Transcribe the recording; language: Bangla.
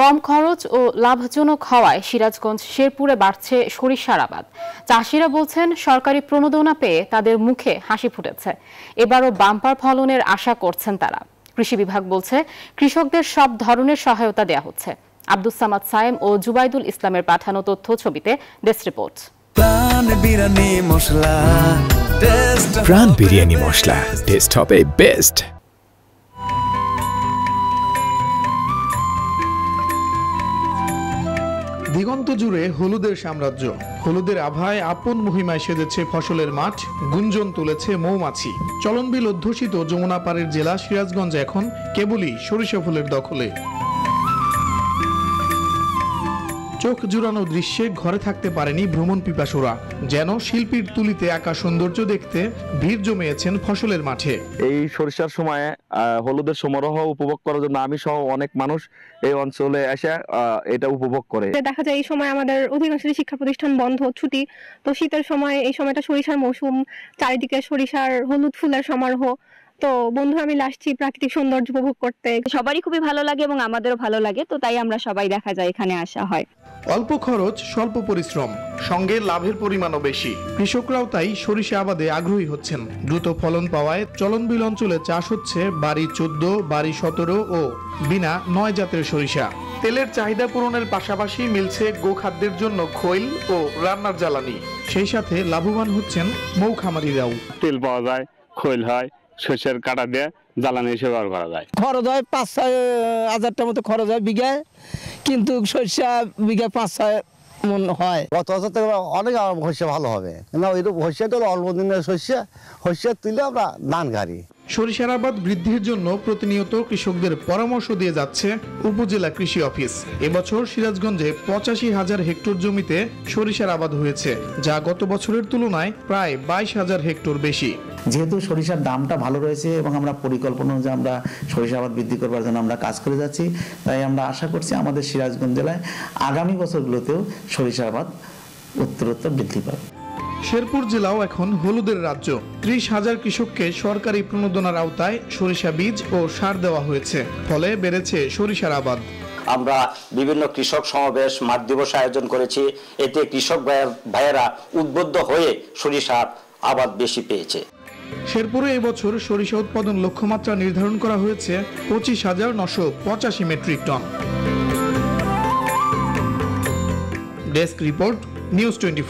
কম খরচ ও লাভজনক হওয়ায় সিরাজগঞ্জ শেরপুরে বাড়ছে সরিষার আবাদ। চাষিরা বলছেন সরকারি প্রণোদনা পেয়ে তাদের মুখে হাসি ফুটেছে। এবারও বাম্পার ফলনের আশা করছেন তারা। কৃষি বিভাগ বলছে কৃষকদের সব ধরনের সহায়তা দেয়া হচ্ছে। আব্দুস সামাদ সায়েম ও জুবাইদুল ইসলামের পাঠানো তথ্য ছবিতে ডেস্ক রিপোর্ট। প্রাণ বিরিয়ানি মশলা টেস্ট প্রাণ বিরিয়ানি মশলা টেস্ট হবে বেস্ট দিগন্ত জুড়ে হলুদের সাম্রাজ্য। হলুদের আভায় আপন মহিমায় সেজেছে ফসলের মাঠ, গুঞ্জন তুলেছে মৌমাছি। চলনবিল অধ্যুষিত যমুনা পাড়ের জেলা সিরাজগঞ্জ এখন কেবলই সরিষা ফুলের দখলে। চোখ জুড়ানো দৃশ্যে ঘরে থাকতে পারেনি ভ্রমণ পিপাসুরা। যেন শিল্পীর তুলিতে আঁকা সৌন্দর্য দেখতে ভিড় জমিয়েছেন ফসলের মাঠে। এই সরিষার সময়ে আহ, হলুদের সমারোহ উপভোগ করার জন্য আমি সহ অনেক মানুষ এই অঞ্চলে এসে আহ, এটা উপভোগ করে। দেখা যায় এই সময় আমাদের অধিকাংশ শিক্ষা প্রতিষ্ঠান বন্ধ ছুটি। তো শীতের সময় এই সময়টা সরিষার মৌসুম চারিদিকে সরিষার হলুদ ফুলের সমারোহ। তো বন্ধুরা মিলে আসছি প্রাকৃতিক সৌন্দর্য উপভোগ করতে। সবারই খুবই ভালো লাগে এবং আমাদেরও ভালো লাগে তো তাই আমরা সবাই দেখা যায় এখানে আসা হয়। অল্প খরচ স্বল্প পরিশ্রম সঙ্গে লাভের পরিমাণও বেশি। কৃষকরাও তাই সরিষা আবাদে আগ্রহী হচ্ছেন। দ্রুত ফলন পাওয়ায় চলনবিল অঞ্চলে চাষ হচ্ছে বাড়ি চোদ্দ বাড়ি সতেরো ও বিনা নয় জাতের সরিষা। তেলের চাহিদা পূরণের পাশাপাশি মিলছে গোখাদ্যের জন্য খৈল ও রান্নার জ্বালানি। সেই সাথে লাভবান হচ্ছেন মৌ খামারিরাও তেল পাওয়া যায় খৈল হয় শস্যের কাটা দিয়ে জ্বালানি হিসেবে ব্যবহার করা যায়। খরচ হয় পাঁচ ছয় হাজারটার মতো খরচ হয় বিঘায়। কিন্তু সরিষা বিঘা পাঁচ ছয় মন হয়। গত বছর থেকে অনেক শস্য ভালো হবে। না ওই শস্যটা হলো অল্প দিনের শস্য শস্য তুলে আমরা ধান গাড়ি। সরিষার আবাদ বৃদ্ধির জন্য প্রতিনিয়ত কৃষকদের পরামর্শ দিয়ে যাচ্ছে উপজেলা কৃষি অফিস। এবছর সিরাজগঞ্জে পঁচাশি হাজার হেক্টর জমিতে সরিষার আবাদ হয়েছে যা গত বছরের তুলনায় প্রায় বাইশ হাজার হেক্টর বেশি। যেহেতু সরিষার দামটা ভালো রয়েছে এবং আমরা পরিকল্পনা অনুযায়ী আমরা সরিষা আবাদ বৃদ্ধি করবার জন্য আমরা কাজ করে যাচ্ছি তাই আমরা আশা করছি আমাদের সিরাজগঞ্জ জেলায় আগামী বছরগুলোতেও সরিষা আবাদ উত্তরোত্তর বৃদ্ধি পাবে। শেরপুর জেলাও এখন হলুদের রাজ্য। ত্রিশ হাজার কৃষককে সরকারি প্রণোদনার আওতায় সরিষা বীজ ও সার দেওয়া হয়েছে। ফলে বেড়েছে সরিষার আবাদ। আমরা বিভিন্ন কৃষক সমাবেশ মাঠ দিবস আয়োজন করেছি। এতে কৃষক ভাইয়ের- ভাইয়েরা উদ্বুদ্ধ হয়ে সরিষার আবাদ বেশি পেয়েছে। শেরপুরে এবছর সরিষা উৎপাদন লক্ষ্যমাত্রা নির্ধারণ করা হয়েছে পঁচিশ হাজার নশো পঁচাশি metric ton. Desk report, news twenty